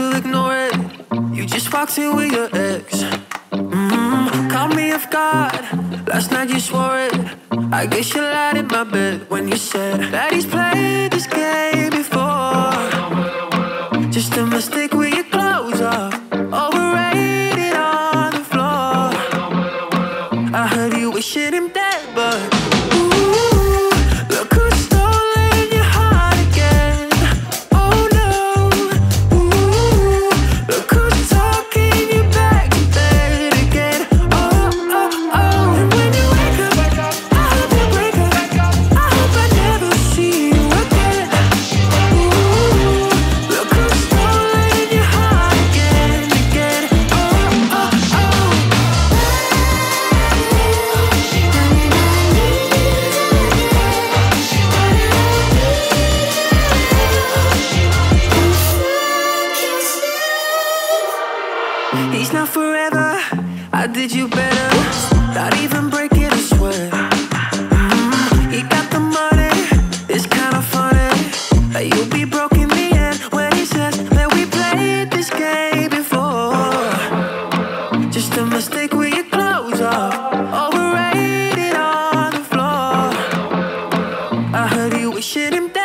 to ignore it. You just walked in with your ex. Mm, me off guard. Last night you swore it. I guess you lied in my bed when you said that he's played this game before. Just a mistake with your clothes off. Overrated on the floor. I heard you wishing him dead, but I did you better. Not even breaking a sweat. He got the money. It's kind of funny you'll be broke in the end when he that we played this game before. Just a mistake with your clothes off. Overrated on the floor. I heard you wishing him ooh,